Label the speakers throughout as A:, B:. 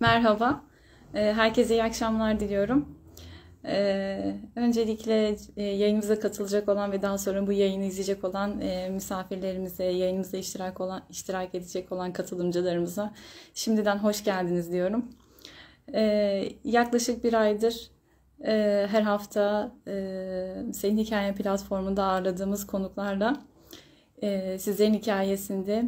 A: Merhaba, Ee, herkese iyi akşamlar diliyorum. Ee, öncelikle e, yayınımıza katılacak olan ve daha sonra bu yayını izleyecek olan e, misafirlerimize, yayınımıza iştirak olan, iştirak edecek olan katılımcılarımıza şimdiden hoş geldiniz diyorum. Ee, yaklaşık bir aydır e, her hafta Senin Hikayen platformunda ağırladığımız konuklarla sizlerin hikayesinde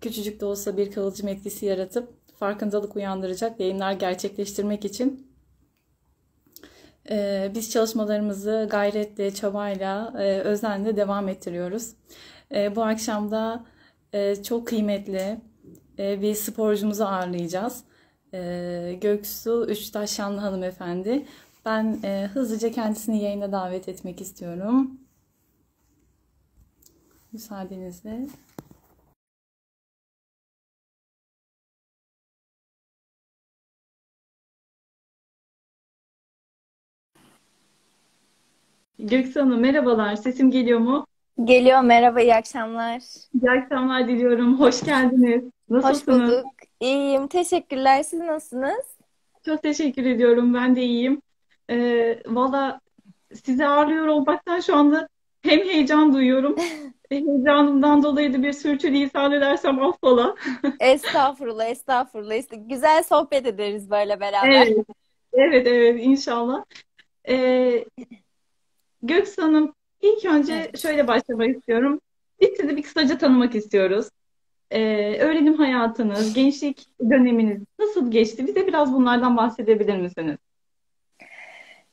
A: küçücük de olsa bir kıvılcım etkisi yaratıp farkındalık uyandıracak yayınlar gerçekleştirmek için e, biz çalışmalarımızı gayretle, çabayla, e, özenle devam ettiriyoruz. E, bu akşam da e, çok kıymetli e, bir sporcumuzu ağırlayacağız. E, Göksu Üçtaşyanlı hanımefendi. Ben e, hızlıca kendisini yayına davet etmek istiyorum. Müsaadenizle. Göksu Hanım merhabalar. Sesim geliyor mu?
B: Geliyor. Merhaba, iyi akşamlar.
A: İyi akşamlar diliyorum. Hoş geldiniz.
B: Hoş
A: Nasılsınız?
B: bulduk. İyiyim. Teşekkürler. Siz nasılsınız?
A: Çok teşekkür ediyorum. Ben de iyiyim. Ee, valla sizi ağırlıyor olmaktan şu anda hem heyecan duyuyorum. Heyecanımdan dolayı da bir sürçülisan edersem affola.
B: Estağfurullah, estağfurullah. İşte güzel sohbet ederiz böyle beraber.
A: Evet, evet, evet inşallah. Ee, Göksu Hanım, ilk önce
B: Evet.
A: şöyle başlamak istiyorum. Biz sizi bir kısaca tanımak istiyoruz. Ee, öğrenim hayatınız, gençlik döneminiz nasıl geçti? Bize biraz bunlardan bahsedebilir misiniz?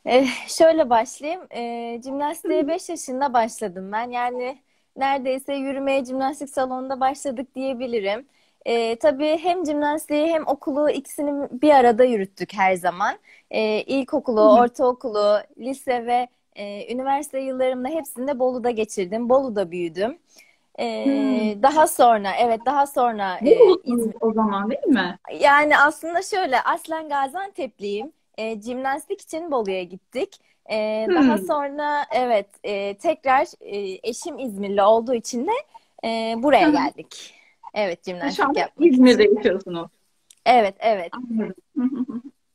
B: Eh, şöyle başlayayım. Eh, jimnastiğe 5 yaşında başladım ben. Yani neredeyse yürümeye jimnastik salonunda başladık diyebilirim. Eh, tabii hem jimnastiği hem okulu ikisini bir arada yürüttük her zaman. Eh, ilkokulu, ortaokulu, lise ve eh, üniversite yıllarımda hepsini de Bolu'da geçirdim. Bolu'da büyüdüm.
A: Hmm.
B: Eh, daha sonra, evet daha sonra
A: Ne olursunuz
B: İzmir.
A: o zaman değil mi?
B: Yani aslında şöyle aslen Gaziantep'liyim. E, jimnastik için Bolu'ya gittik. E, daha
A: Hmm.
B: sonra evet e, tekrar e, eşim İzmirli olduğu için de e, buraya geldik. Evet
A: Şu
B: jimnastik
A: anda
B: yapmak
A: İzmir'de
B: için.
A: yaşıyorsunuz.
B: Evet evet.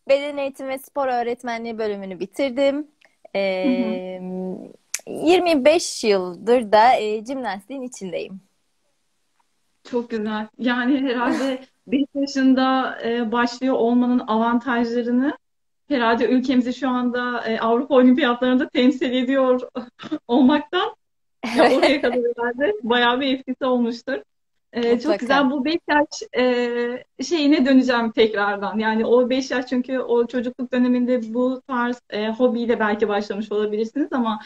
B: Beden eğitimi ve spor öğretmenliği bölümünü bitirdim. E,
A: Hı hı.
B: 25 yıldır da e, jimnastiğin içindeyim.
A: Çok güzel. Yani herhalde 5 yaşında e, başlıyor olmanın avantajlarını herhalde ülkemizi şu anda e, Avrupa Olimpiyatlarında temsil ediyor olmaktan ya oraya kadar herhalde bayağı bir etkisi olmuştur. E, çok
B: Mutlaka.
A: güzel. Bu 5 yaş e, şeyine döneceğim tekrardan. Yani o 5 yaş çünkü o çocukluk döneminde bu tarz e, hobiyle belki başlamış olabilirsiniz ama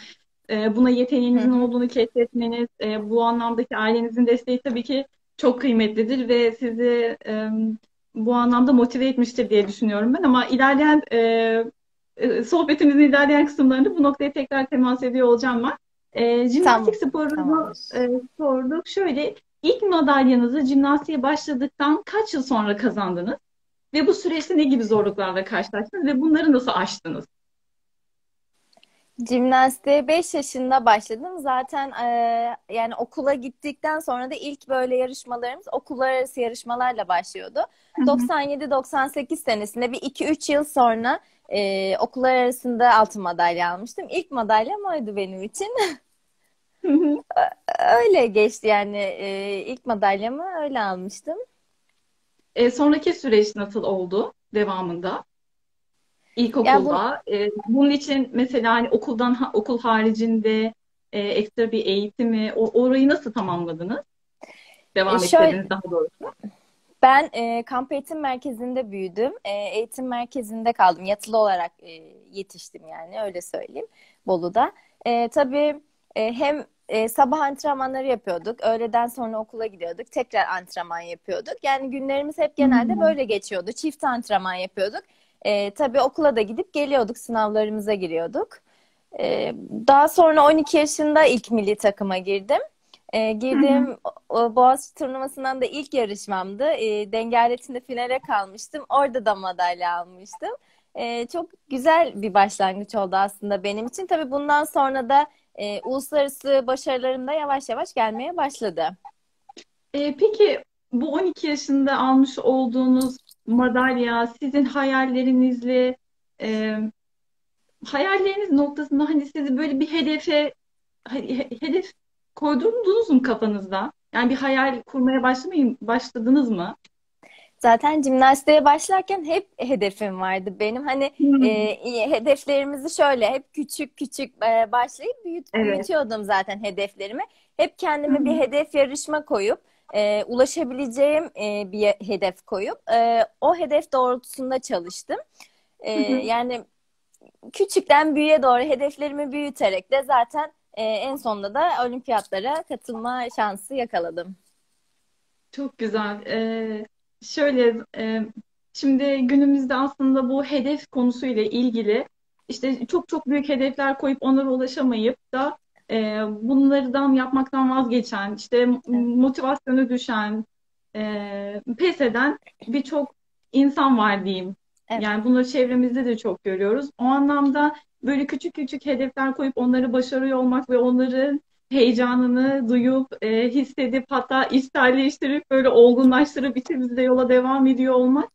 A: e, buna yeteneğinizin
B: hı.
A: olduğunu keşfetmeniz, e, bu anlamdaki ailenizin desteği tabii ki çok kıymetlidir ve sizi e, bu anlamda motive etmiştir diye düşünüyorum ben. Ama ilerleyen e, e, sohbetimizin ilerleyen kısımlarında bu noktaya tekrar temas ediyor olacağım ben. E, jimnastik
B: Tamam,
A: sporunu
B: tamamdır.
A: e, sorduk. Şöyle ilk madalyanızı jimnastiğe başladıktan kaç yıl sonra kazandınız? Ve bu süreçte ne gibi zorluklarla karşılaştınız ve bunları nasıl aştınız?
B: Jimnastiğe 5 yaşında başladım. Zaten eee, yani okula gittikten sonra da ilk böyle yarışmalarımız okullar arası yarışmalarla başlıyordu.
A: Hı hı.
B: 97-98 senesinde bir 2-3 yıl sonra eee, okullar arasında altın madalya almıştım. İlk madalyam oydu benim için. Öyle geçti yani eee, ilk madalyamı öyle almıştım.
A: E, sonraki süreç nasıl oldu devamında?
B: Ya bu
A: İlkokulda. E, bunun için mesela hani okuldan okul haricinde e, ekstra bir eğitimi, o, orayı nasıl tamamladınız?
B: e,
A: Devam
B: şöyle
A: ettirdiniz daha doğrusu.
B: Ben e, kamp eğitim merkezinde büyüdüm. E, eğitim merkezinde kaldım. Yatılı olarak e, yetiştim yani öyle söyleyeyim Bolu'da. E, tabii e, hem e, sabah antrenmanları yapıyorduk. Öğleden sonra okula gidiyorduk. Tekrar antrenman yapıyorduk. Yani günlerimiz hep genelde
A: Hmm.
B: böyle geçiyordu. Çift antrenman yapıyorduk. E, tabii okula da gidip geliyorduk. Sınavlarımıza giriyorduk. E, daha sonra 12 yaşında ilk milli takıma girdim. E,
A: Hı hı.
B: girdiğim Boğaziçi turnuvasından da ilk yarışmamdı. E, denge aletinde finale kalmıştım. Orada da madalya almıştım. E, çok güzel bir başlangıç oldu aslında benim için. Tabii bundan sonra da e, uluslararası başarılarım da yavaş yavaş gelmeye başladı.
A: E, peki bu 12 yaşında almış olduğunuz madalya, sizin hayallerinizle e, hayalleriniz noktasında hani sizi böyle bir hedefe he- hedef koydunuz mu kafanızda? Yani bir hayal kurmaya başlamayın, başladınız mı?
B: Zaten jimnastiğe başlarken hep hedefim vardı benim. Hani
A: Hmm,
B: e, hedeflerimizi şöyle hep küçük küçük e, başlayıp büyüt,
A: evet.
B: büyütüyordum zaten hedeflerimi. Hep kendime bir
A: hı,
B: hedef yarışma koyup e, ulaşabileceğim e, bir hedef koyup e, o hedef doğrultusunda çalıştım. E,
A: hı.
B: yani küçükten büyüğe doğru hedeflerimi büyüterek de zaten e, en sonunda da olimpiyatlara katılma şansı yakaladım.
A: Çok güzel. Ee, şöyle e, şimdi günümüzde aslında bu hedef konusuyla ilgili işte çok çok büyük hedefler koyup onlara ulaşamayıp da e, bunlardan yapmaktan vazgeçen, işte motivasyonu düşen, e, pes eden birçok insan var diyeyim.
B: Evet.
A: Yani bunları çevremizde de çok görüyoruz. O anlamda böyle küçük küçük hedefler koyup onları başarıyor olmak ve onların heyecanını duyup, e, hissedip hatta içselleştirip böyle olgunlaştırıp içimizde yola devam ediyor olmak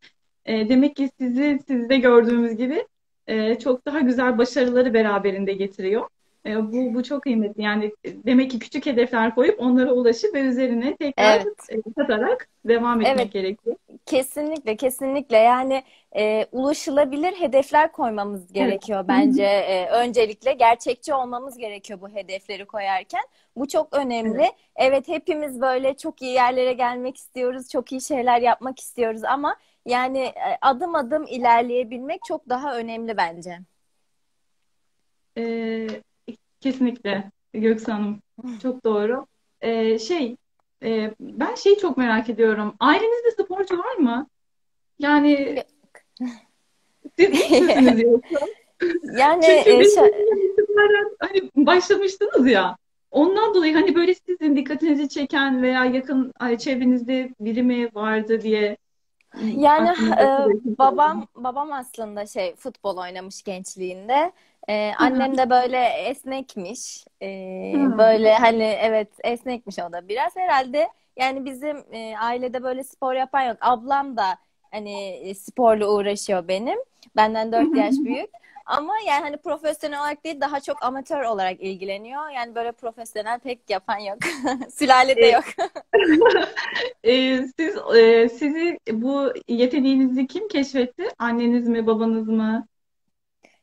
A: e, demek ki sizi sizde gördüğümüz gibi e, çok daha güzel başarıları beraberinde getiriyor. E, bu bu çok kıymetli. Yani e, demek ki küçük hedefler koyup onlara ulaşıp ve üzerine tekrar
B: Evet.
A: e, katarak devam
B: Evet.
A: etmek gerekiyor.
B: Kesinlikle, kesinlikle. Yani e, ulaşılabilir hedefler koymamız
A: Evet.
B: gerekiyor
A: Hı
B: bence. E, öncelikle gerçekçi olmamız gerekiyor bu hedefleri koyarken. Bu çok önemli.
A: Evet.
B: Evet, hepimiz böyle çok iyi yerlere gelmek istiyoruz, çok iyi şeyler yapmak istiyoruz ama yani e, adım adım ilerleyebilmek çok daha önemli bence.
A: E, kesinlikle Göksu Hanım. Çok doğru. E, şey e, ben şeyi çok merak ediyorum. Ailenizde sporcu var mı? Yani siz yoksa?
B: Yani
A: Çünkü
B: e,
A: hani başlamıştınız ya. Ondan dolayı hani böyle sizin dikkatinizi çeken veya yakın çevrenizde biri mi vardı diye
B: Yani e, babam babam aslında şey futbol oynamış gençliğinde. E,
A: hı.
B: annem de böyle esnekmiş. E,
A: Hı.
B: böyle hani evet esnekmiş o da biraz herhalde. Yani bizim e, ailede böyle spor yapan yok. Ablam da hani sporla uğraşıyor benim. Benden
A: Hı
B: 4
A: hı.
B: yaş büyük. Ama yani hani profesyonel olarak değil daha çok amatör olarak ilgileniyor. Yani böyle profesyonel pek yapan yok. Sülalede yok.
A: e, siz e, sizi bu yeteneğinizi kim keşfetti? Anneniz mi, babanız mı?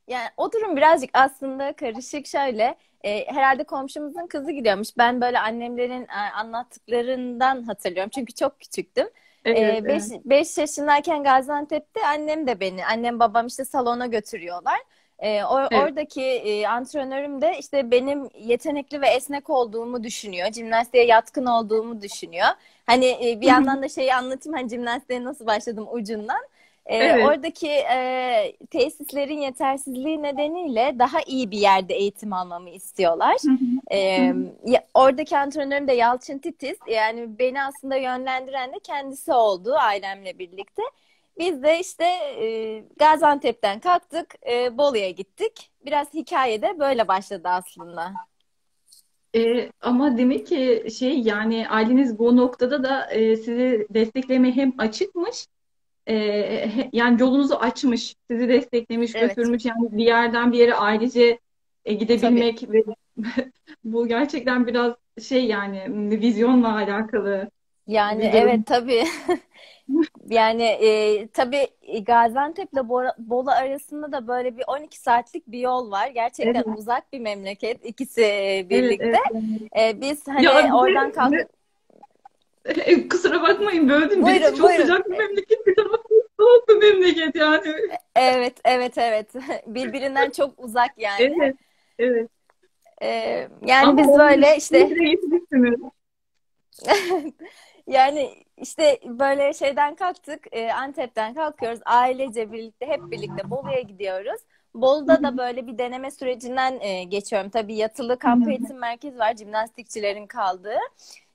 B: Yani o durum birazcık aslında karışık şöyle. e, herhalde komşumuzun kızı gidiyormuş. Ben böyle annemlerin e, anlattıklarından hatırlıyorum. Çünkü çok küçüktüm.
A: Evet,
B: E, 5
A: evet.
B: 5 yaşındayken Gaziantep'te annem de beni, annem babam işte salona götürüyorlar. E, o-
A: Evet.
B: oradaki e, antrenörüm de işte benim yetenekli ve esnek olduğumu düşünüyor. Jimnastiğe yatkın olduğumu düşünüyor. Hani e, bir yandan da şeyi anlatayım. Hani jimnastiğe nasıl başladım ucundan. Ee,
A: Evet.
B: oradaki e, tesislerin yetersizliği nedeniyle daha iyi bir yerde eğitim almamı istiyorlar.
A: Hı hı. Hı hı.
B: ya- oradaki antrenörüm de Yalçın Titiz. Yani beni aslında yönlendiren de kendisi oldu ailemle birlikte. Biz de işte e, Gaziantep'ten kalktık, e, Bolu'ya gittik. Biraz hikaye de böyle başladı aslında.
A: E, ama demek ki şey yani aileniz bu noktada da e, sizi desteklemeye hem açıkmış e, yani yolunuzu açmış, sizi desteklemiş,
B: Evet,
A: götürmüş yani bir yerden bir yere ailece e,
B: tabii.
A: gidebilmek ve bu gerçekten biraz şey yani vizyonla alakalı
B: Yani evet tabii. Yani e, tabii Gaziantep'le Bora- Bolu arasında da böyle bir 12 saatlik bir yol var. Gerçekten
A: Evet,
B: uzak bir memleket ikisi e,
A: evet,
B: birlikte.
A: evet.
B: E, biz
A: Ya
B: hani
A: bir
B: oradan kalkıp
A: e, kusura bakmayın böldüm. Birisi
B: buyurun
A: çok
B: buyurun.
A: sıcak bir memleket, bir tarafı soğuk bir memleket yani.
B: Evet evet evet birbirinden çok uzak yani.
A: Evet, evet.
B: E, yani
A: Ama
B: biz böyle işte. Yani işte böyle şeyden kalktık, e, Antep'ten kalkıyoruz. Ailece birlikte, hep birlikte Bolu'ya gidiyoruz. Bolu'da da böyle bir deneme sürecinden e, geçiyorum. Tabii yatılı kamp eğitim merkezi var, jimnastikçilerin kaldığı.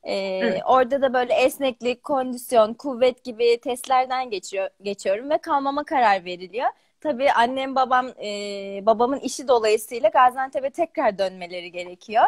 B: E,
A: Evet.
B: orada da böyle esneklik, kondisyon, kuvvet gibi testlerden geçiyor, geçiyorum ve kalmama karar veriliyor. Tabii annem babam, e, babamın işi dolayısıyla Gaziantep'e tekrar dönmeleri gerekiyor.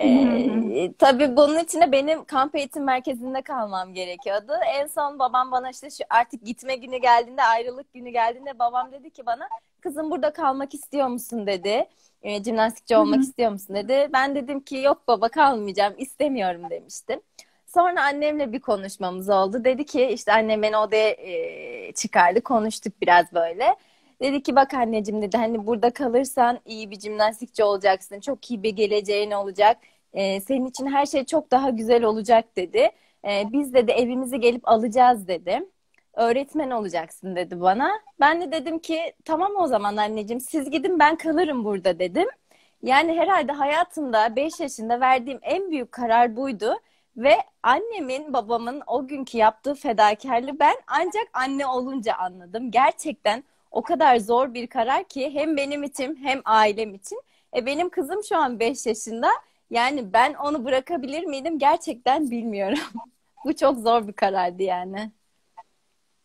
B: Ee, tabii bunun için de benim kamp eğitim merkezinde kalmam gerekiyordu. En son babam bana işte şu artık gitme günü geldiğinde, ayrılık günü geldiğinde babam dedi ki bana kızım burada kalmak istiyor musun dedi. E, jimnastikçi olmak istiyor musun dedi. Ben dedim ki yok baba kalmayacağım, istemiyorum demiştim. Sonra annemle bir konuşmamız oldu. Dedi ki işte annem beni odaya e, çıkardı. Konuştuk biraz böyle. Dedi ki bak anneciğim dedi hani burada kalırsan iyi bir jimnastikçi olacaksın. Çok iyi bir geleceğin olacak. E, senin için her şey çok daha güzel olacak dedi. E, biz dedi evimizi gelip alacağız dedi. Öğretmen olacaksın dedi bana. Ben de dedim ki tamam o zaman anneciğim siz gidin ben kalırım burada dedim. Yani herhalde hayatımda 5 yaşında verdiğim en büyük karar buydu. Ve annemin, babamın o günkü yaptığı fedakarlığı ben ancak anne olunca anladım. Gerçekten o kadar zor bir karar ki hem benim için hem ailem için. E benim kızım şu an 5 yaşında. Yani ben onu bırakabilir miydim gerçekten bilmiyorum. Bu çok zor bir karardı yani.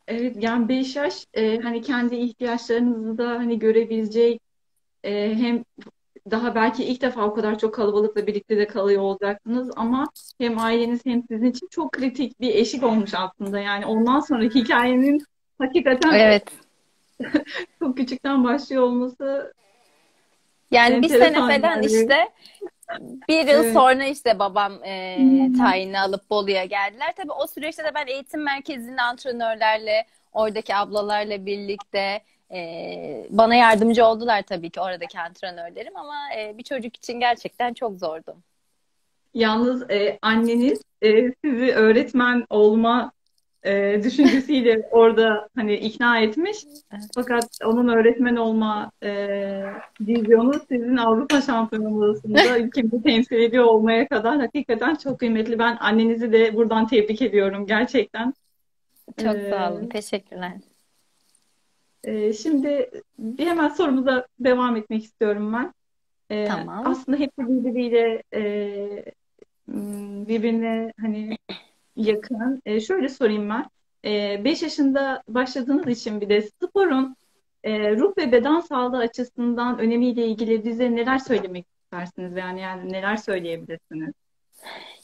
A: Evet yani 5 yaş e, hani kendi ihtiyaçlarınızı da hani görebilecek e, hem daha belki ilk defa o kadar çok kalabalıkla birlikte de kalıyor olacaksınız ama hem aileniz hem sizin için çok kritik bir eşik olmuş aslında. Yani ondan sonra hikayenin hakikaten
B: Evet.
A: çok küçükten başlıyor olması
B: Yani bir sene falan işte bir yıl
A: Evet.
B: sonra işte babam e, tayini alıp Bolu'ya geldiler. Tabii o süreçte de ben eğitim merkezinde antrenörlerle, oradaki ablalarla birlikte e, bana yardımcı oldular tabii ki oradaki antrenörlerim ama e, bir çocuk için gerçekten çok zordu.
A: Yalnız e, anneniz e, sizi öğretmen olma e, düşüncesiyle orada hani ikna etmiş. Fakat onun öğretmen olma e, vizyonu sizin Avrupa Şampiyonası'nda ülkemizi temsil ediyor olmaya kadar hakikaten çok kıymetli. Ben annenizi de buradan tebrik ediyorum gerçekten.
B: Çok
A: E,
B: sağ olun. Teşekkürler.
A: e, şimdi bir hemen sorumuza devam etmek istiyorum ben. E,
B: Tamam.
A: aslında hepsi birbiriyle e, birbirine hani yakın. E, şöyle sorayım ben. 5 yaşında başladığınız için bir de sporun e, ruh ve beden sağlığı açısından önemiyle ilgili bize neler söylemek istersiniz? Yani, yani neler söyleyebilirsiniz?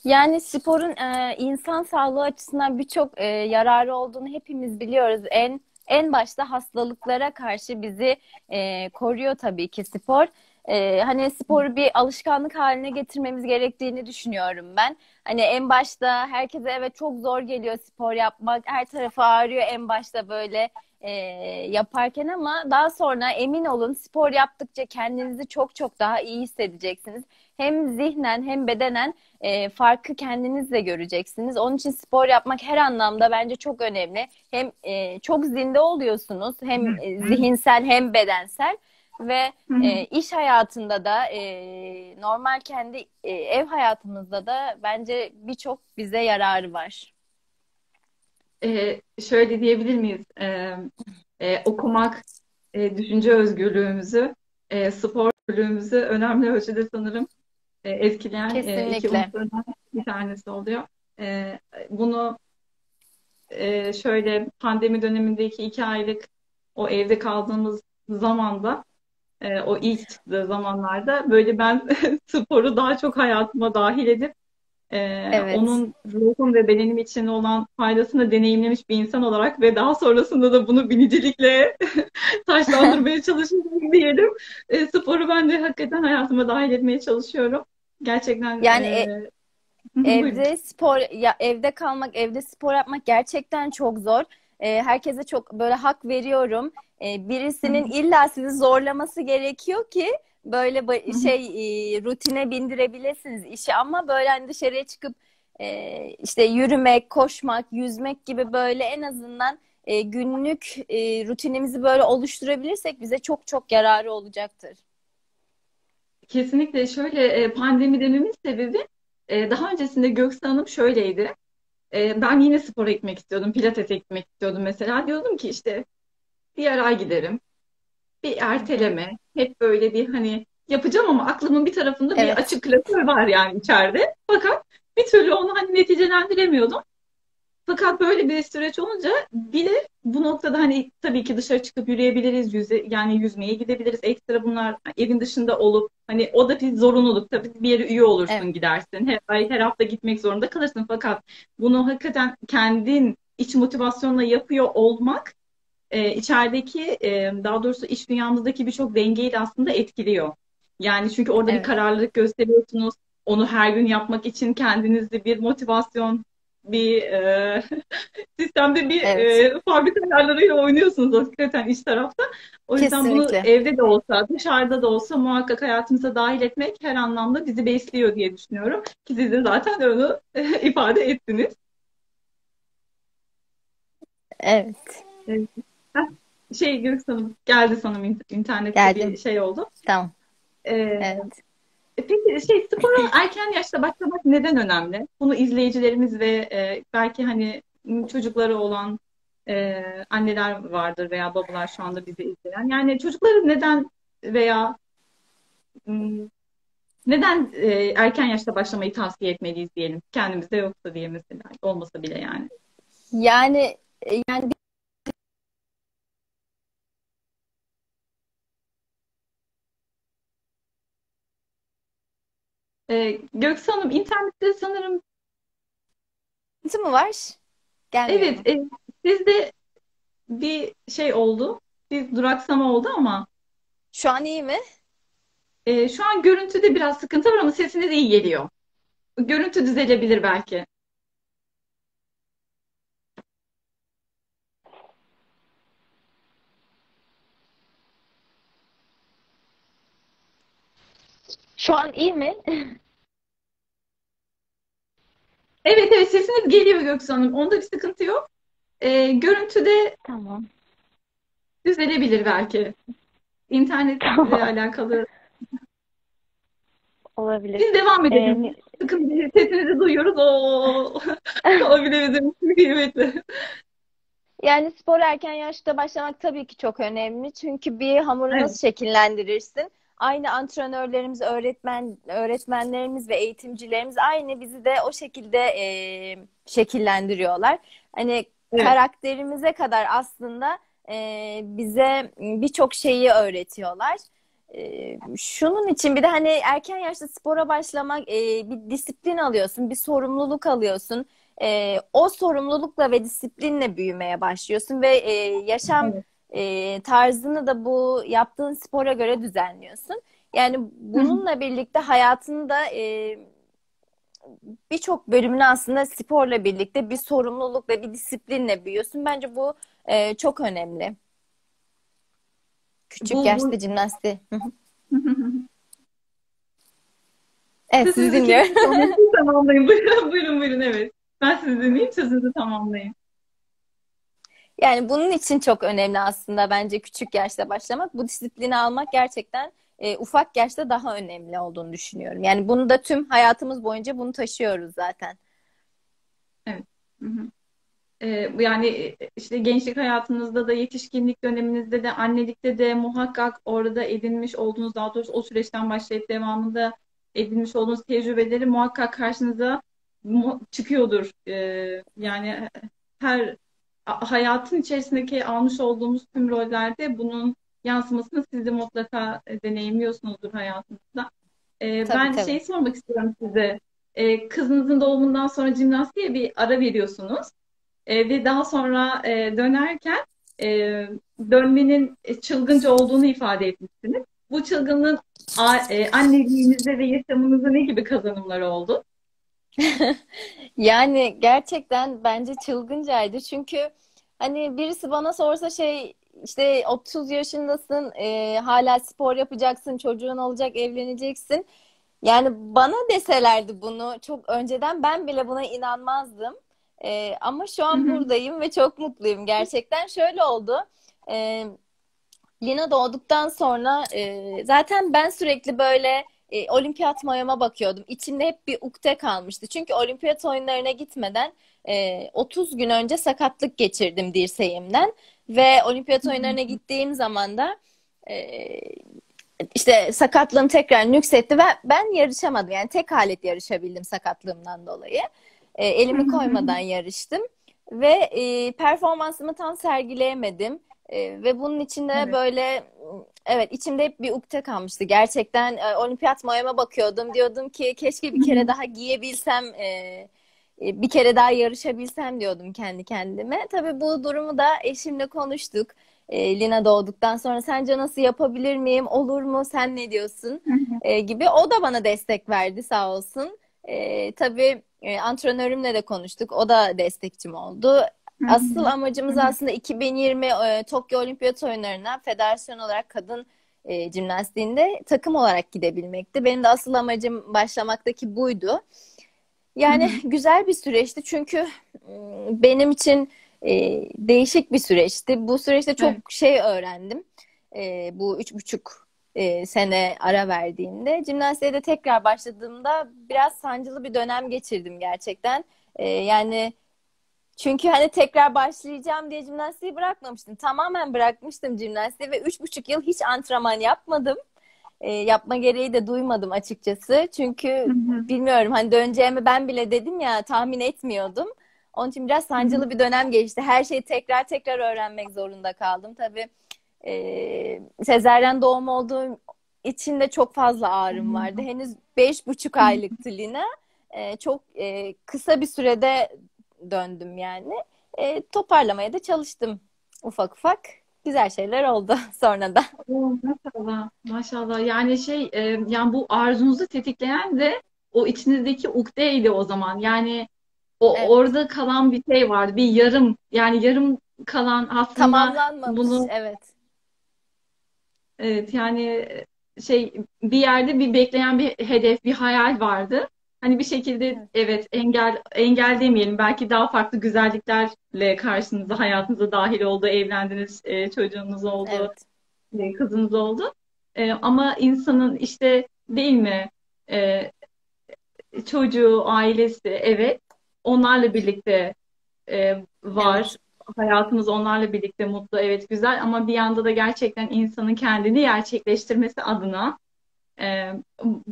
B: Yani sporun e, insan sağlığı açısından birçok e, yararı olduğunu hepimiz biliyoruz. En en başta hastalıklara karşı bizi e, koruyor tabii ki spor. E, hani sporu bir alışkanlık haline getirmemiz gerektiğini düşünüyorum ben. Hani en başta herkese evet çok zor geliyor spor yapmak. Her tarafı ağrıyor en başta böyle e, yaparken ama daha sonra emin olun spor yaptıkça kendinizi çok çok daha iyi hissedeceksiniz. Hem zihnen hem bedenen e, farkı kendiniz de göreceksiniz. Onun için spor yapmak her anlamda bence çok önemli. Hem e, çok zinde oluyorsunuz hem e, zihinsel hem bedensel ve
A: Hı hı.
B: e, iş hayatında da e, normal kendi e, ev hayatımızda da bence birçok bize yararı var.
A: E, şöyle diyebilir miyiz? E, e, okumak, e, düşünce özgürlüğümüzü, e, spor özgürlüğümüzü önemli ölçüde sanırım e, etkileyen e, iki unsurdan bir tanesi oluyor. E, bunu e, şöyle pandemi dönemindeki iki aylık o evde kaldığımız zamanda e, o ilk çıktığı zamanlarda böyle ben sporu daha çok hayatıma dahil edip e,
B: Evet.
A: onun ruhum ve bedenim için olan faydasını deneyimlemiş bir insan olarak ve daha sonrasında da bunu binicilikle taşlandırmaya çalışıyorum diyelim. E, sporu ben de hakikaten hayatıma dahil etmeye çalışıyorum. Gerçekten
B: Yani
A: e,
B: e. Evde spor ya evde kalmak, evde spor yapmak gerçekten çok zor. Ee, herkese çok böyle hak veriyorum. Ee, birisinin illa sizi zorlaması gerekiyor ki böyle şey e, rutine bindirebilirsiniz işi ama böyle hani dışarıya çıkıp e, işte yürümek, koşmak, yüzmek gibi böyle en azından e, günlük e, rutinimizi böyle oluşturabilirsek bize çok çok yararı olacaktır.
A: Kesinlikle şöyle e, pandemi dememin sebebi e, daha öncesinde Göksu Hanım şöyleydi. E, ben yine spora gitmek istiyordum. Pilates'e gitmek istiyordum mesela. Diyordum ki işte diğer ay giderim. Bir erteleme. Hep böyle bir hani yapacağım ama aklımın bir tarafında bir
B: Evet.
A: açık klasör var yani içeride. Fakat bir türlü onu hani neticelendiremiyordum. Fakat böyle bir süreç olunca bile bu noktada hani tabii ki dışarı çıkıp yürüyebiliriz, yüze, yani yüzmeye gidebiliriz. Ekstra bunlar evin dışında olup hani o da bir zorunluluk. Tabii bir yere üye olursun
B: Evet.
A: gidersin. Her ay her hafta gitmek zorunda kalırsın. Fakat bunu hakikaten kendin iç motivasyonla yapıyor olmak e, içerideki e, daha doğrusu iş dünyamızdaki birçok dengeyi de aslında etkiliyor. Yani çünkü orada bir
B: Evet.
A: kararlılık gösteriyorsunuz. Onu her gün yapmak için kendinizde bir motivasyon, bir e, sistemde bir
B: Evet.
A: e, fabrika ayarlarıyla oynuyorsunuz hakikaten iç tarafta. O yüzden bunu
B: Kesinlikle.
A: evde de olsa, dışarıda da olsa muhakkak hayatımıza dahil etmek her anlamda bizi besliyor diye düşünüyorum. Ki siz de zaten onu ifade ettiniz.
B: Evet.
A: Şey Göksan'ım geldi sanırım in- internette
B: Geldim.
A: bir şey oldu.
B: Tamam.
A: Ee,
B: Evet.
A: Peki şey spora erken yaşta başlamak neden önemli? Bunu izleyicilerimiz ve e, belki hani çocukları olan e, anneler vardır veya babalar şu anda bizi izleyen. Yani çocukları neden veya neden e, erken yaşta başlamayı tavsiye etmeliyiz diyelim. Kendimizde yoksa diye mesela olmasa bile yani.
B: Yani e, yani
A: E, Göksan'ım internette sanırım
B: sıkıntı mı var? Gelmiyor
A: evet e, sizde bir şey oldu. Bir duraksama oldu ama
B: Şu an iyi mi?
A: e, şu an görüntüde biraz sıkıntı var ama sesiniz iyi geliyor. Görüntü düzelebilir belki.
B: Şu an iyi mi?
A: Evet evet sesiniz geliyor Göksu Onda bir sıkıntı yok. E, görüntüde
B: Tamam.
A: düzelebilir belki. İnternetle
B: Tamam.
A: alakalı.
B: Olabilir.
A: Biz devam
B: Ee,
A: edelim.
B: ni-
A: Sıkıntı. Sesinizi duyuyoruz. Oo, için kıymetli.
B: Yani spor erken yaşta başlamak tabii ki çok önemli. Çünkü bir hamuru
A: Evet.
B: nasıl şekillendirirsin? Aynı antrenörlerimiz, öğretmen öğretmenlerimiz ve eğitimcilerimiz aynı bizi de o şekilde e, şekillendiriyorlar. Hani
A: Evet.
B: karakterimize kadar aslında e, bize birçok şeyi öğretiyorlar. E, şunun için bir de hani erken yaşta spora başlamak e, bir disiplin alıyorsun, bir sorumluluk alıyorsun. E, o sorumlulukla ve disiplinle büyümeye başlıyorsun ve e, yaşam
A: Evet.
B: E, tarzını da bu yaptığın spora göre düzenliyorsun. Yani bununla birlikte hayatını da e, birçok bölümünü aslında sporla birlikte bir sorumluluk ve bir disiplinle büyüyorsun. Bence bu e, çok önemli. Küçük
A: Bu, bu
B: yaşta jimnastiği. Hı hı. Evet, sizi dinliyorum.
A: tamamlayın. Buyurun, buyurun, buyurun. Evet. Ben sizi dinleyeyim, sözünüzü tamamlayın.
B: Yani bunun için çok önemli aslında bence küçük yaşta başlamak. Bu disiplini almak gerçekten e, ufak yaşta daha önemli olduğunu düşünüyorum. Yani bunu da tüm hayatımız boyunca bunu taşıyoruz zaten.
A: Evet. Hı bu yani e, işte gençlik hayatınızda da yetişkinlik döneminizde de annelikte de muhakkak orada edinmiş olduğunuz daha doğrusu o süreçten başlayıp devamında edinmiş olduğunuz tecrübeleri muhakkak karşınıza mu- çıkıyordur. Ee, yani her hayatın içerisindeki almış olduğumuz tüm rollerde bunun yansımasını siz de mutlaka e, deneyimliyorsunuzdur hayatınızda. Ee,
B: Tabii
A: ben
B: tabii.
A: şey sormak istiyorum size. Ee, kızınızın doğumundan sonra jimnastiğe bir ara veriyorsunuz. E, ve daha sonra e, dönerken e, dönmenin e, çılgınca olduğunu ifade etmişsiniz. Bu çılgınlığın a- e, anneliğinizde ve yaşamınızda ne gibi kazanımları oldu?
B: Yani gerçekten bence çılgıncaydı. Çünkü hani birisi bana sorsa şey işte 30 yaşındasın, e, hala spor yapacaksın, çocuğun olacak, evleneceksin. Yani bana deselerdi bunu çok önceden ben bile buna inanmazdım. E, ama şu an buradayım ve çok mutluyum gerçekten. Şöyle oldu. E, Lina doğduktan sonra e, zaten ben sürekli böyle e, olimpiyat mayoma bakıyordum. İçimde hep bir ukde kalmıştı. Çünkü olimpiyat oyunlarına gitmeden e, 30 gün önce sakatlık geçirdim dirseğimden. Ve olimpiyat oyunlarına gittiğim zaman da e, işte sakatlığım tekrar nüksetti ve ben yarışamadım. Yani tek alet yarışabildim sakatlığımdan dolayı. E, elimi koymadan yarıştım. ve e, performansımı tam sergileyemedim. E, ve bunun içinde evet. böyle evet içimde hep bir ukde kalmıştı. Gerçekten e, olimpiyat mayoma bakıyordum. Diyordum ki keşke bir kere daha giyebilsem e, e, bir kere daha yarışabilsem diyordum kendi kendime. Tabii bu durumu da eşimle konuştuk. E, Lina doğduktan sonra sence nasıl yapabilir miyim? Olur mu? Sen ne diyorsun? E, gibi. O da bana destek verdi sağ olsun. E, tabii e, antrenörümle de konuştuk. O da destekçim oldu. Asıl amacımız aslında 2020 e, Tokyo Olimpiyat Oyunlarına federasyon olarak kadın e, jimnastiğinde takım olarak gidebilmekti. Benim de asıl amacım başlamaktaki buydu. Yani güzel bir süreçti çünkü benim için e, değişik bir süreçti. Bu süreçte çok evet. şey öğrendim. E, bu üç buçuk e, sene ara verdiğinde. Jimnastiğe de tekrar başladığımda biraz sancılı bir dönem geçirdim gerçekten. E, yani çünkü hani tekrar başlayacağım diye jimnastiği bırakmamıştım. Tamamen bırakmıştım jimnastiği ve üç buçuk yıl hiç antrenman yapmadım. E, yapma gereği de duymadım açıkçası. Çünkü hı hı. bilmiyorum hani döneceğimi ben bile dedim ya tahmin etmiyordum. Onun için biraz sancılı bir dönem geçti. Her şeyi tekrar tekrar öğrenmek zorunda kaldım. Tabii e, sezeryen doğum olduğum için de çok fazla ağrım vardı. Henüz beş buçuk aylıktı Lina. E, çok e, kısa bir sürede döndüm yani. E, toparlamaya da çalıştım ufak ufak. Güzel şeyler oldu sonra da.
A: Maşallah, maşallah. Yani şey, e, yani bu arzunuzu tetikleyen de o içinizdeki ukdeydi o zaman. Yani o evet. orada kalan bir şey vardı. Bir yarım, yani yarım kalan aslında
B: tamamlanmamış. Bunu, evet.
A: Evet, yani şey bir yerde bir bekleyen bir hedef, bir hayal vardı. Hani bir şekilde evet, evet engel engel demeyelim. Belki daha farklı güzelliklerle karşınıza, hayatınıza dahil oldu, evlendiniz, e, çocuğunuz oldu, evet. e, kızınız oldu. E, ama insanın işte değil mi e, çocuğu, ailesi, evet onlarla birlikte e, var. Evet. Hayatımız onlarla birlikte mutlu, evet güzel ama bir yanda da gerçekten insanın kendini gerçekleştirmesi adına e,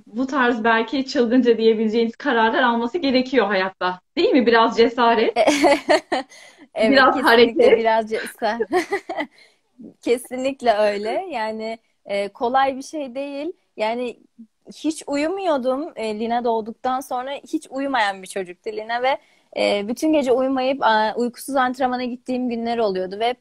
A: bu tarz belki çılgınca diyebileceğiniz kararlar alması gerekiyor hayatta. Değil mi? Biraz cesaret.
B: evet, biraz hareket. Biraz cesaret. kesinlikle öyle. Yani e, kolay bir şey değil. Yani hiç uyumuyordum e, Lina doğduktan sonra. Hiç uyumayan bir çocuktu Lina ve e, bütün gece uyumayıp a, uykusuz antrenmana gittiğim günler oluyordu ve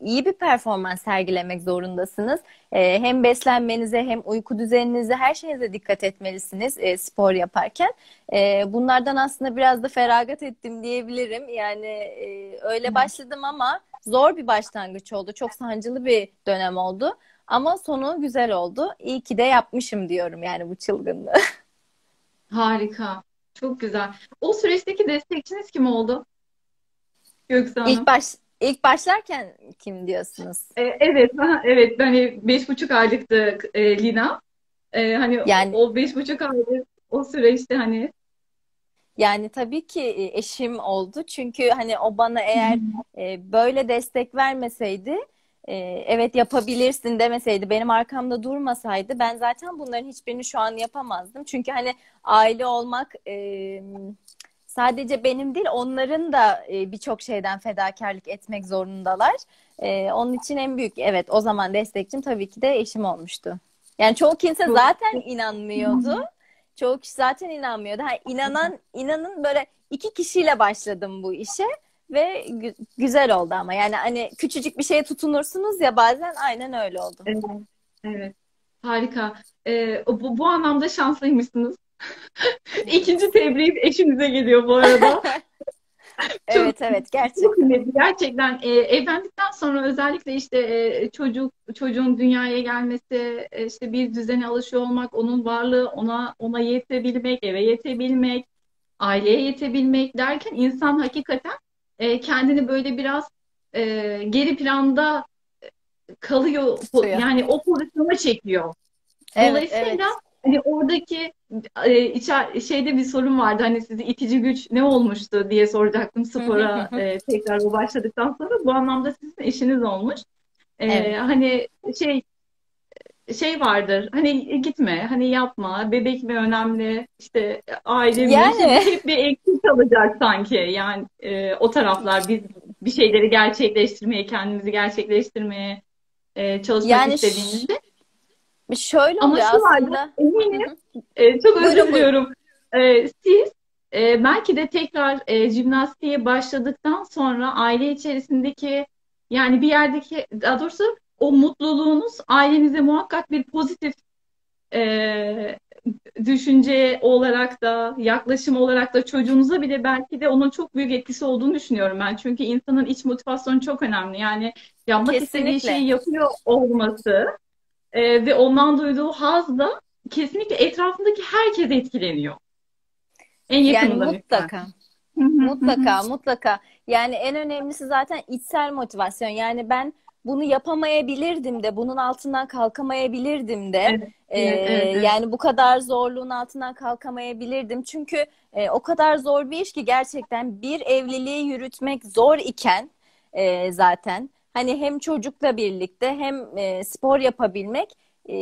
B: iyi bir performans sergilemek zorundasınız. E, hem beslenmenize hem uyku düzeninize her şeyinize dikkat etmelisiniz e, spor yaparken. E, bunlardan aslında biraz da feragat ettim diyebilirim. Yani e, öyle başladım ama zor bir başlangıç oldu. Çok sancılı bir dönem oldu. Ama sonu güzel oldu. İyi ki de yapmışım diyorum yani bu çılgınlığı.
A: Harika. Çok güzel. O süreçteki destekçiniz kim oldu?
B: Göksu Hanım. İlk baş İlk başlarken kim diyorsunuz?
A: E, evet, evet. Hani beş buçuk aylıktı e, Lina. E, hani yani, o beş buçuk aylık o süreçte hani
B: yani tabii ki e, eşim oldu. Çünkü hani o bana eğer e, böyle destek vermeseydi, e, evet yapabilirsin demeseydi, benim arkamda durmasaydı ben zaten bunların hiçbirini şu an yapamazdım. Çünkü hani aile olmak e, sadece benim değil onların da e, birçok şeyden fedakarlık etmek zorundalar. E, onun için en büyük evet o zaman destekçim tabii ki de eşim olmuştu. Yani çoğu kimse zaten inanmıyordu. Çoğu kişi zaten inanmıyordu. Ha, inanan inanın böyle iki kişiyle başladım bu işe ve gü- güzel oldu ama yani hani küçücük bir şeye tutunursunuz ya bazen aynen öyle oldu.
A: Evet. Evet. Harika. Ee, bu, bu anlamda şanslıymışsınız. İkinci tebrik eşinize geliyor bu arada.
B: evet evet gerçekten.
A: Gerçekten e, evlendikten sonra özellikle işte e, çocuk çocuğun dünyaya gelmesi, e, işte bir düzene alışıyor olmak, onun varlığı ona ona yetebilmek, eve yetebilmek, aileye yetebilmek derken insan hakikaten e, kendini böyle biraz e, geri planda kalıyor. Suya. Yani o pozisyona çekiyor. Dolayısıyla evet, evet hani oradaki e, içer, şeyde bir sorun vardı. Hani sizi itici güç ne olmuştu diye soracaktım spora e, tekrar o başladıktan sonra. Bu anlamda sizin eşiniz olmuş. E, evet. Hani şey şey vardır. Hani gitme, hani yapma, bebek mi önemli, işte aile mi?
B: Yani
A: hep bir eksik kalacak sanki. Yani e, o taraflar biz bir şeyleri gerçekleştirmeye, kendimizi gerçekleştirmeye e, çalışmak
B: yani
A: istediğimizde.
B: Şöyle
A: Ama şu
B: aslında. Hı
A: eminim, e, çok özür diliyorum. E, siz e, belki de tekrar e, jimnastiğe başladıktan sonra aile içerisindeki yani bir yerdeki daha doğrusu o mutluluğunuz ailenize muhakkak bir pozitif e, düşünce olarak da yaklaşım olarak da çocuğunuza bile belki de onun çok büyük etkisi olduğunu düşünüyorum ben. Çünkü insanın iç motivasyonu çok önemli. Yani yapmak istediği şeyi
B: Kesinlikle.
A: yapıyor olması e, ve ondan duyduğu haz da kesinlikle etrafındaki herkes etkileniyor. En
B: Yani
A: yakınından lütfen.
B: mutlaka. Mutlaka, mutlaka. Yani en önemlisi zaten içsel motivasyon. Yani ben bunu yapamayabilirdim de, bunun altından kalkamayabilirdim de.
A: Evet, evet, evet, evet.
B: yani bu kadar zorluğun altından kalkamayabilirdim. Çünkü e, o kadar zor bir iş ki gerçekten bir evliliği yürütmek zor iken e, zaten hani hem çocukla birlikte hem e, spor yapabilmek e,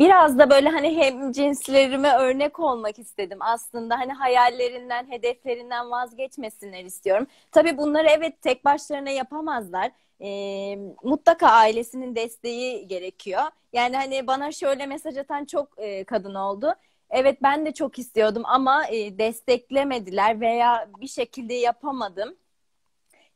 B: biraz da böyle hani hem cinslerime örnek olmak istedim. Aslında hani hayallerinden, hedeflerinden vazgeçmesinler istiyorum. Tabii bunları evet tek başlarına yapamazlar. E, mutlaka ailesinin desteği gerekiyor. Yani hani bana şöyle mesaj atan çok e, kadın oldu. Evet ben de çok istiyordum ama e, desteklemediler veya bir şekilde yapamadım.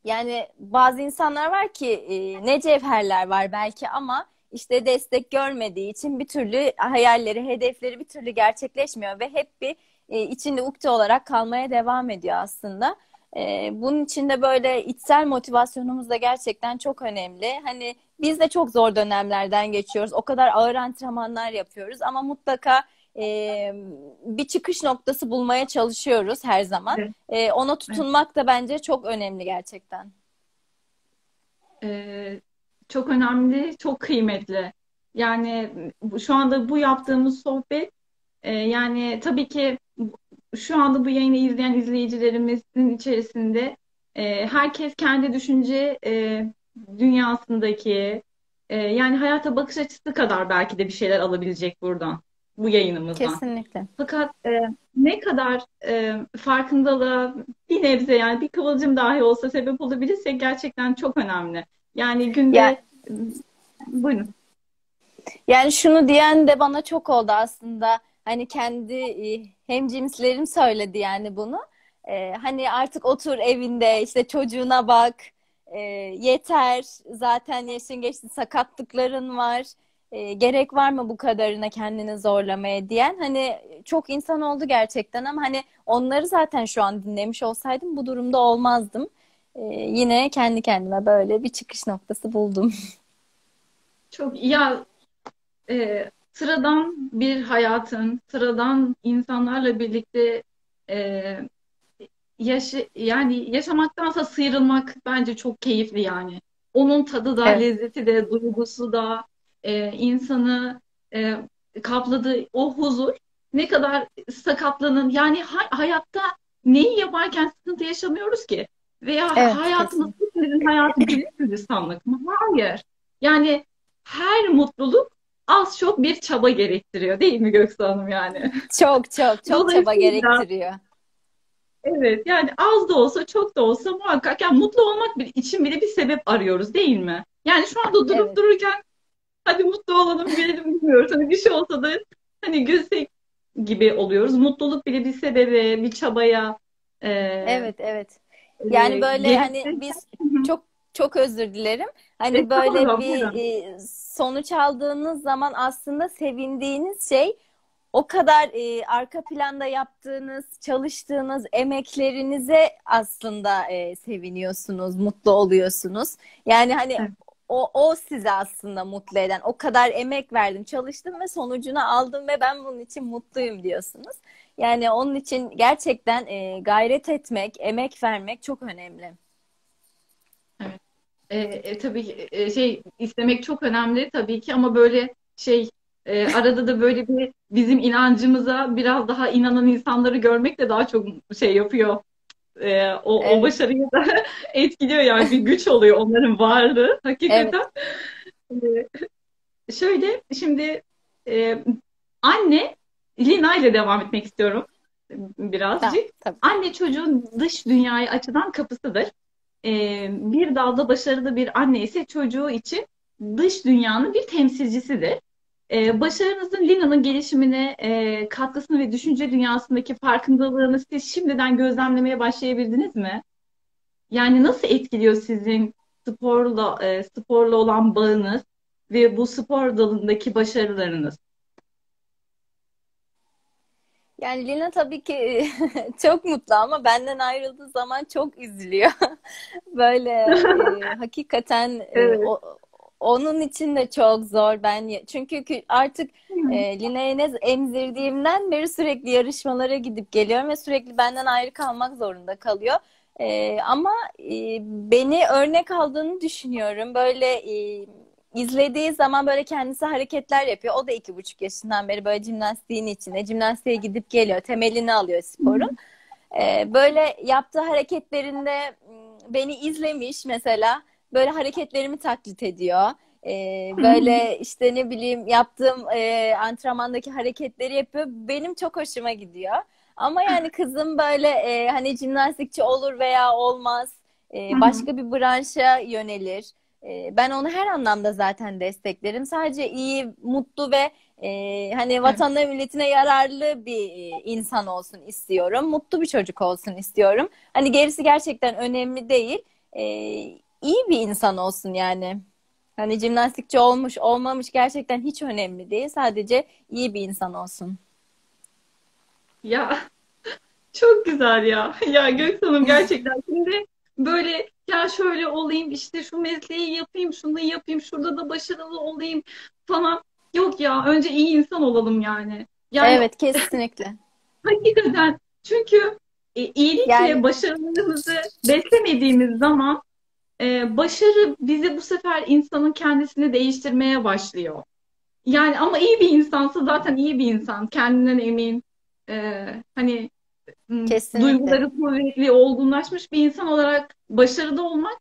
B: Yani bazı insanlar var ki e, ne cevherler var belki ama işte destek görmediği için bir türlü hayalleri, hedefleri bir türlü gerçekleşmiyor ve hep bir e, içinde ukde olarak kalmaya devam ediyor aslında. E, bunun için de böyle içsel motivasyonumuz da gerçekten çok önemli. Hani biz de çok zor dönemlerden geçiyoruz. O kadar ağır antrenmanlar yapıyoruz ama mutlaka e, bir çıkış noktası bulmaya çalışıyoruz her zaman.
A: Evet,
B: E, ona
A: evet.
B: tutunmak da bence çok önemli gerçekten.
A: Ee, çok önemli, çok kıymetli. Yani şu anda bu yaptığımız sohbet e, yani tabii ki şu anda bu yayını izleyen izleyicilerimizin içerisinde e, herkes kendi düşünce e, dünyasındaki e, yani hayata bakış açısı kadar belki de bir şeyler alabilecek buradan, bu yayınımızdan.
B: Kesinlikle.
A: Fakat e, ne kadar e, farkındalığa bir nebze yani bir kıvılcım dahi olsa sebep olabilirsek gerçekten çok önemli. Yani günde
B: Ya
A: buyurun.
B: Yani şunu diyen de bana çok oldu aslında. Hani kendi e, hemcinslerim söyledi yani bunu. E, hani artık otur evinde işte çocuğuna bak. E, yeter. Zaten yaşın geçti sakatlıkların var. E, gerek var mı bu kadarına kendini zorlamaya diyen. Hani çok insan oldu gerçekten ama hani onları zaten şu an dinlemiş olsaydım bu durumda olmazdım. E, yine kendi kendime böyle bir çıkış noktası buldum.
A: Çok ya e, sıradan bir hayatın, sıradan insanlarla birlikte e, yaşı yani yaşamaktansa sıyrılmak bence çok keyifli yani. Onun tadı da,
B: Evet.
A: lezzeti de, duygusu da, e, insanı e, kapladığı o huzur ne kadar sakatlanın yani ha- hayatta neyi yaparken sıkıntı yaşamıyoruz ki? Veya
B: Evet,
A: hayatımız hepimizin hayatı güllük gülistanlık mı? Hayır. Yani her mutluluk az çok bir çaba gerektiriyor değil mi Göksu Hanım yani?
B: Çok çok çok çaba gerektiriyor.
A: evet yani az da olsa çok da olsa muhakkak yani mutlu olmak bir- için bile bir sebep arıyoruz değil mi? Yani şu anda durup
B: Evet.
A: dururken hadi mutlu olalım gülelim bilmiyoruz. Hani bir şey olsa da hani gülsek gibi oluyoruz. Mutluluk bile bir sebebe, bir çabaya e,
B: Evet, evet. Yani
A: e,
B: böyle hani
A: gerektirirken
B: biz çok çok özür dilerim. Hani böyle
A: Estağfurullah,
B: bir e, sonuç aldığınız zaman aslında sevindiğiniz şey o kadar e, arka planda yaptığınız, çalıştığınız emeklerinize aslında e, seviniyorsunuz, mutlu oluyorsunuz. Yani hani
A: Evet.
B: O, o sizi aslında mutlu eden. O kadar emek verdim, çalıştım ve sonucunu aldım ve ben bunun için mutluyum diyorsunuz. Yani onun için gerçekten e, gayret etmek, emek vermek çok önemli.
A: Evet. E, e, tabii e, şey istemek çok önemli tabii ki ama böyle şey e, arada da böyle bir bizim inancımıza biraz daha inanan insanları görmek de daha çok şey yapıyor. E, o, o
B: Evet,
A: başarıyı da etkiliyor yani bir güç oluyor onların varlığı
B: evet.
A: hakikaten. E, şöyle şimdi e, anne Lina ile devam etmek istiyorum birazcık.
B: Tamam, tabii.
A: Anne çocuğun dış dünyaya açılan kapısıdır. E, bir dalda başarılı bir anne ise çocuğu için dış dünyanın bir temsilcisidir. E, başarınızın Lina'nın gelişimine e, katkısını ve düşünce dünyasındaki farkındalığını siz şimdiden gözlemlemeye başlayabildiniz mi? Yani nasıl etkiliyor sizin sporla e, sporla olan bağınız ve bu spor dalındaki başarılarınız?
B: Yani Lina tabii ki çok mutlu ama benden ayrıldığı zaman çok üzülüyor. Böyle e, hakikaten e,
A: Evet.
B: o, onun için de çok zor ben çünkü kü- artık e, Lina'yı ne emzirdiğimden beri sürekli yarışmalara gidip geliyorum ve sürekli benden ayrı kalmak zorunda kalıyor. E, ama e, beni örnek aldığını düşünüyorum. Böyle e, izlediği zaman böyle kendisi hareketler yapıyor. O da iki buçuk yaşından beri böyle jimnastiğin içinde. Jimnastiğe gidip geliyor. Temelini alıyor sporun. Ee, böyle yaptığı hareketlerinde beni izlemiş mesela. Böyle hareketlerimi taklit ediyor. Ee, böyle işte ne bileyim yaptığım e, antrenmandaki hareketleri yapıyor. Benim çok hoşuma gidiyor. Ama yani kızım böyle e, hani jimnastikçi olur veya olmaz. E, başka bir branşa yönelir. E, ben onu her anlamda zaten desteklerim. Sadece iyi, mutlu ve e, hani vatanına, milletine yararlı bir e, insan olsun istiyorum. Mutlu bir çocuk olsun istiyorum. Hani gerisi gerçekten önemli değil. E, iyi bir insan olsun yani. Hani jimnastikçi olmuş, olmamış gerçekten hiç önemli değil. Sadece iyi bir insan olsun.
A: Ya çok güzel ya. Ya Gökhan'ım gerçekten şimdi böyle ya şöyle olayım işte şu mesleği yapayım, şunu yapayım, şurada da başarılı olayım falan. Yok ya önce iyi insan olalım yani. Yani
B: Evet, kesinlikle.
A: hakikaten çünkü e, iyilikle
B: Yani
A: başarılarımızı beslemediğimiz zaman e, başarı bizi bu sefer insanın kendisini değiştirmeye başlıyor. Yani ama iyi bir insansa zaten iyi bir insan. Kendinden emin. e, hani
B: kesinlikle.
A: duyguları kuvvetli, olgunlaşmış bir insan olarak başarılı olmak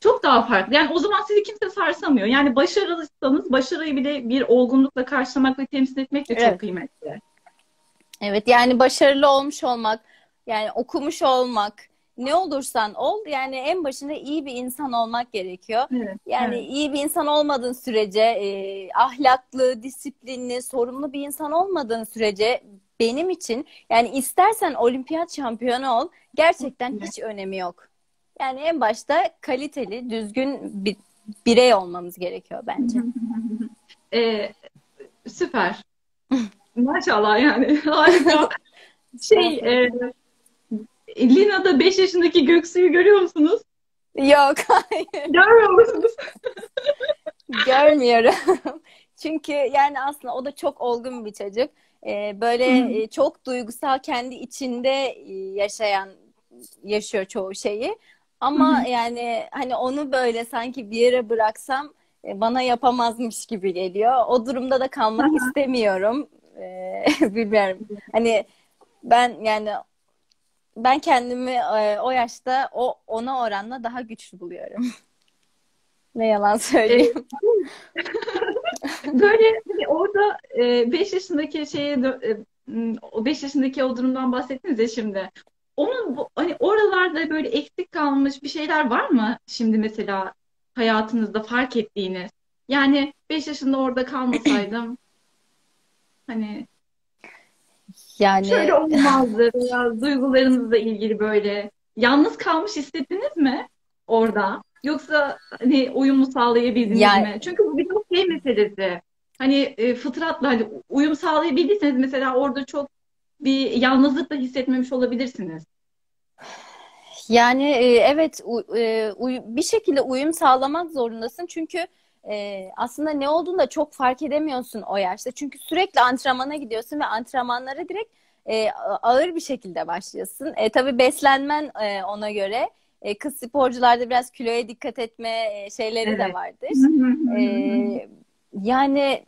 A: çok daha farklı. Yani o zaman sizi kimse sarsamıyor. Yani başarılıysanız başarıyı bile bir olgunlukla karşılamak ve temsil etmek de çok
B: Evet.
A: kıymetli.
B: Evet yani başarılı olmuş olmak, yani okumuş olmak, ne olursan ol yani en başında iyi bir insan olmak gerekiyor.
A: Evet,
B: Yani
A: evet.
B: iyi bir insan olmadığın sürece, e, ahlaklı, disiplinli, sorumlu bir insan olmadığın sürece benim için yani istersen olimpiyat şampiyonu ol, gerçekten hiç önemi yok. Yani en başta kaliteli, düzgün bir birey olmamız gerekiyor bence.
A: E, süper. Maşallah yani harika. Şey, e, Lina'da 5 yaşındaki Göksu'yu görüyor musunuz?
B: Yok, hayır.
A: Görmüyor musunuz?
B: Görmüyorum. Çünkü yani aslında o da çok olgun bir çocuk. Ee, böyle e, çok duygusal kendi içinde e, yaşayan yaşıyor çoğu şeyi. Ama yani hani onu böyle sanki bir yere bıraksam e, bana yapamazmış gibi geliyor. O durumda da kalmak istemiyorum. Ee, bilmiyorum. Hani ben yani ben kendimi e, o yaşta o ona oranla daha güçlü buluyorum. Ne yalan
A: E,
B: söyleyeyim.
A: Böyle hani orada 5 yaşındaki şeye e, o 5 yaşındaki o durumdan bahsettiniz ya şimdi. Onun bu, hani oralarda böyle eksik kalmış bir şeyler var mı şimdi mesela hayatınızda fark ettiğiniz? Yani 5 yaşında orada kalmasaydım hani
B: Yani
A: şöyle olmazdı veya duygularınızla ilgili böyle yalnız kalmış hissettiniz mi orada? Yoksa hani uyumu sağlayabildiniz
B: yani
A: mi? Çünkü bu bir çok şey meselesi. Hani e, fıtratla hani uyum sağlayabildiyseniz mesela orada çok bir yalnızlık da hissetmemiş olabilirsiniz.
B: Yani e, evet e, bir şekilde uyum sağlamak zorundasın çünkü e, aslında ne olduğunu da çok fark edemiyorsun o yaşta. Çünkü sürekli antrenmana gidiyorsun ve antrenmanlara direkt e, ağır bir şekilde başlıyorsun. E, tabii beslenmen e, ona göre. E, kız sporcularda biraz kiloya dikkat etme e, şeyleri de
A: Evet.
B: vardır. E, yani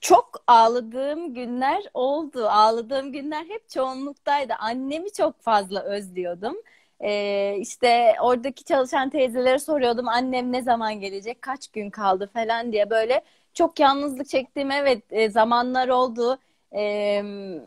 B: çok ağladığım günler oldu. Ağladığım günler hep çoğunluktaydı. Annemi çok fazla özlüyordum. Ee, işte oradaki çalışan teyzelere soruyordum. Annem ne zaman gelecek? Kaç gün kaldı falan diye böyle çok yalnızlık çektiğim evet e, zamanlar oldu. E,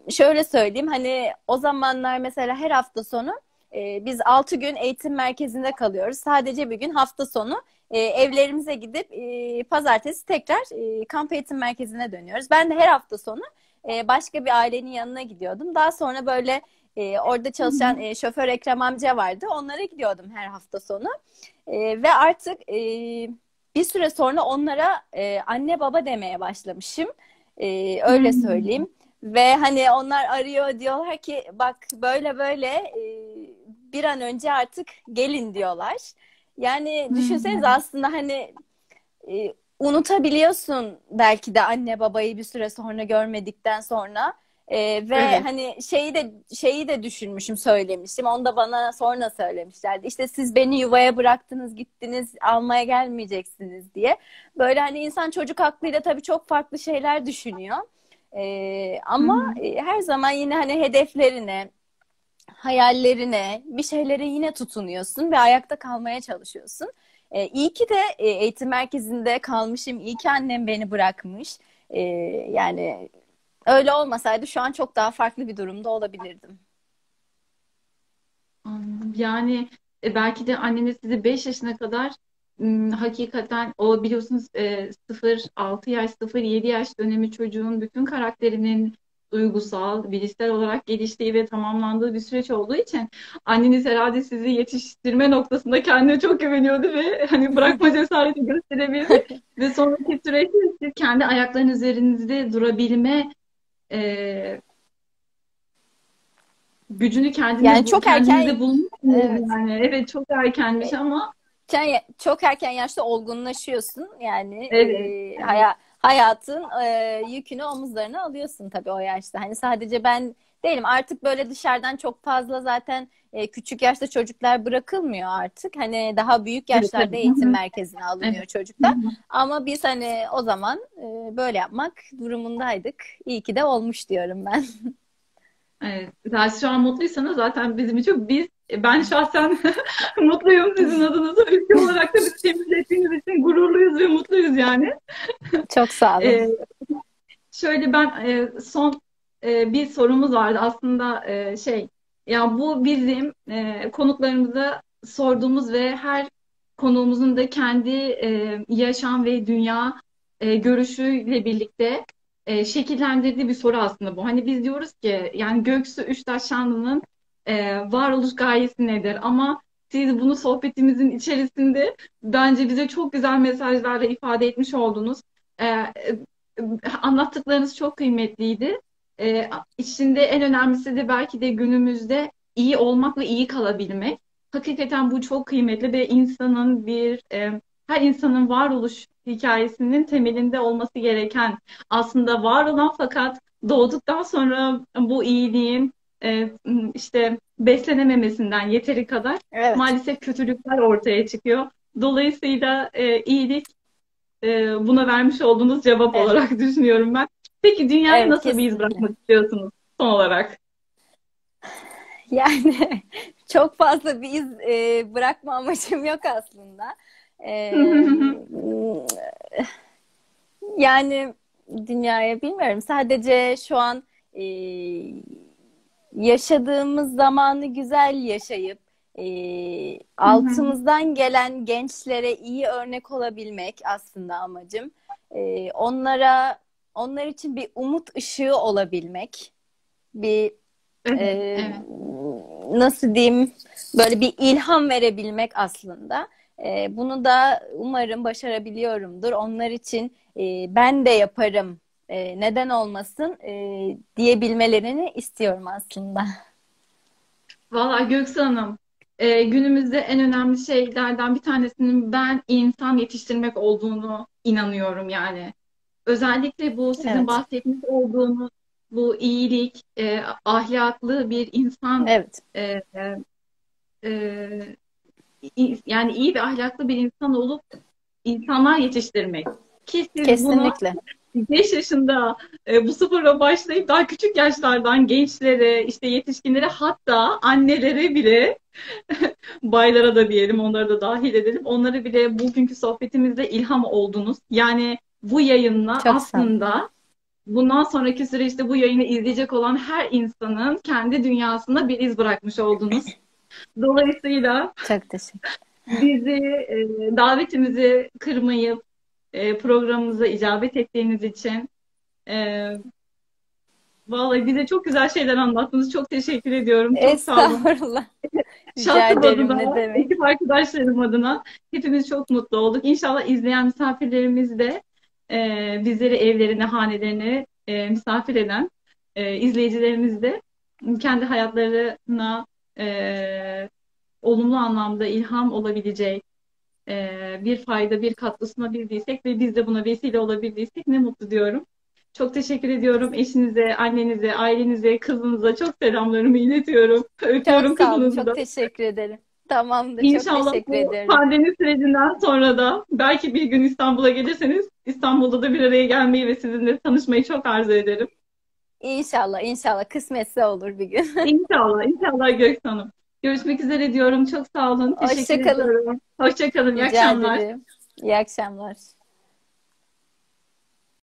B: şöyle söyleyeyim hani o zamanlar mesela her hafta sonu e, biz 6 gün eğitim merkezinde kalıyoruz. Sadece bir gün hafta sonu e, evlerimize gidip e, pazartesi tekrar e, kamp eğitim merkezine dönüyoruz. Ben de her hafta sonu e, başka bir ailenin yanına gidiyordum. Daha sonra böyle e, orada çalışan e, şoför Ekrem amca vardı. Onlara gidiyordum her hafta sonu. E, ve artık e, bir süre sonra onlara e, anne baba demeye başlamışım. E, öyle söyleyeyim. Ve hani onlar arıyor diyorlar ki bak böyle böyle e, bir an önce artık gelin diyorlar. Yani düşünsenize aslında hani e, unutabiliyorsun belki de anne babayı bir süre sonra görmedikten sonra. E, ve evet. hani şeyi de şeyi de düşünmüşüm söylemiştim. Onu da bana sonra söylemişlerdi. İşte siz beni yuvaya bıraktınız, gittiniz, almaya gelmeyeceksiniz diye. Böyle hani insan çocuk aklıyla tabii çok farklı şeyler düşünüyor. E, ama e, her zaman yine hani hedeflerine, hayallerine, bir şeylere yine tutunuyorsun ve ayakta kalmaya çalışıyorsun. E, iyi ki de e, eğitim merkezinde kalmışım. İyi ki annem beni bırakmış. E, yani öyle olmasaydı şu an çok daha farklı bir durumda olabilirdim.
A: Yani e, belki de anneniz sizi 5 yaşına kadar hakikaten o biliyorsunuz e, 0-6 yaş, 0-7 yaş dönemi çocuğun bütün karakterinin duygusal, bilişsel olarak geliştiği ve tamamlandığı bir süreç olduğu için anneniz herhalde sizi yetiştirme noktasında kendine çok güveniyordu ve hani bırakma cesareti gösterebildi ve sonraki süreçte siz kendi ayaklarının üzerinizde durabilme e, gücünü kendiniz
B: yani çok erken
A: bulmuşsunuz evet. yani evet çok erkenmiş ama
B: çok erken yaşta olgunlaşıyorsun yani evet. e, haya, hayatın e, yükünü omuzlarına alıyorsun tabii o yaşta. Hani sadece ben değilim artık böyle dışarıdan çok fazla zaten e, küçük yaşta çocuklar bırakılmıyor artık. Hani daha büyük yaşlarda evet, eğitim merkezine alınıyor evet. çocuklar. Ama biz hani o zaman e, böyle yapmak durumundaydık. İyi ki de olmuş diyorum ben.
A: Evet. Zaten şu an mutluysanız zaten bizim için biz ben şahsen mutluyum sizin adınıza. Ülke olarak da biz temsil ettiğiniz için gururluyuz ve mutluyuz yani.
B: Çok sağ olun. Ee,
A: şöyle ben e, son e, bir sorumuz vardı aslında e, şey ya bu bizim e, konuklarımıza sorduğumuz ve her konuğumuzun da kendi e, yaşam ve dünya görüşüyle birlikte şekillendirdiği bir soru aslında bu. Hani biz diyoruz ki yani Göksu Üçtaş Şanlı'nın varoluş gayesi nedir? Ama siz bunu sohbetimizin içerisinde bence bize çok güzel mesajlarla ifade etmiş oldunuz. Anlattıklarınız çok kıymetliydi. E, içinde en önemlisi de belki de günümüzde iyi olmak ve iyi kalabilmek. Hakikaten bu çok kıymetli ve insanın bir e, her insanın varoluş hikayesinin temelinde olması gereken aslında var olan fakat doğduktan sonra bu iyiliğin e, işte beslenememesinden yeteri kadar evet. maalesef kötülükler ortaya çıkıyor. Dolayısıyla e, iyilik e, buna vermiş olduğunuz cevap evet. olarak düşünüyorum ben. Peki dünyaya evet, nasıl kesinlikle. bir iz bırakmak istiyorsunuz son olarak?
B: Yani çok fazla bir iz e, bırakma amacım yok aslında. E, yani dünyaya bilmiyorum. Sadece şu an e, yaşadığımız zamanı güzel yaşayıp e, altımızdan gelen gençlere iyi örnek olabilmek aslında amacım. E, onlara onlar için bir umut ışığı olabilmek, bir e, nasıl diyeyim böyle bir ilham verebilmek aslında. E, bunu da umarım başarabiliyorumdur. Onlar için e, ben de yaparım e, neden olmasın e, diyebilmelerini istiyorum aslında.
A: Valla Göksu Hanım, e, günümüzde en önemli şeylerden bir tanesinin ben insan yetiştirmek olduğunu inanıyorum yani. Özellikle bu sizin evet. bahsetmiş olduğunuz bu iyilik, e, ahlaklı bir insan
B: evet.
A: e, e, yani iyi ve ahlaklı bir insan olup insanlar yetiştirmek.
B: Ki siz Kesinlikle.
A: Bunu 5 yaşında e, bu spora başlayıp daha küçük yaşlardan gençlere, işte yetişkinlere hatta annelere bile baylara da diyelim onları da dahil edelim. Onları bile bugünkü sohbetimizde ilham oldunuz. Yani bu yayınla
B: Çok sağ
A: aslında bundan sonraki süreçte bu yayını izleyecek olan her insanın kendi dünyasında bir iz bırakmış oldunuz. Dolayısıyla
B: Çok teşekkür.
A: bizi e, davetimizi kırmayıp e, programımıza icabet ettiğiniz için e, vallahi bize çok güzel şeyler anlattınız. Çok teşekkür ediyorum. Çok sağ olun.
B: Estağfurullah. Rica
A: Şahsım
B: ederim
A: adına,
B: ne demek.
A: ekip arkadaşlarım adına hepimiz çok mutlu olduk. İnşallah izleyen misafirlerimiz de e, bizleri evlerine, hanelerine e, misafir eden e, izleyicilerimiz de kendi hayatlarına e, olumlu anlamda ilham olabilecek e, bir fayda, bir katkı sunabildiysek ve biz de buna vesile olabildiysek ne mutlu diyorum. Çok teşekkür ediyorum. Eşinize, annenize, ailenize, kızınıza çok selamlarımı iletiyorum. Öpüyorum
B: Çok sağ olun.
A: kızınızı da.
B: Çok teşekkür ederim. Tamamdır. Çok
A: İnşallah
B: teşekkür
A: bu
B: ederim.
A: pandemi sürecinden sonra da belki bir gün İstanbul'a gelirseniz İstanbul'da da bir araya gelmeyi ve sizinle tanışmayı çok arzu ederim.
B: İnşallah, inşallah kısmetse olur bir gün.
A: İnşallah, inşallah Göksu Hanım. Görüşmek üzere diyorum. Çok sağ olun. Teşekkür
B: Hoşça kalın.
A: ediyorum. Hoşça kalın. İyi akşamlar.
B: ederim. İyi akşamlar.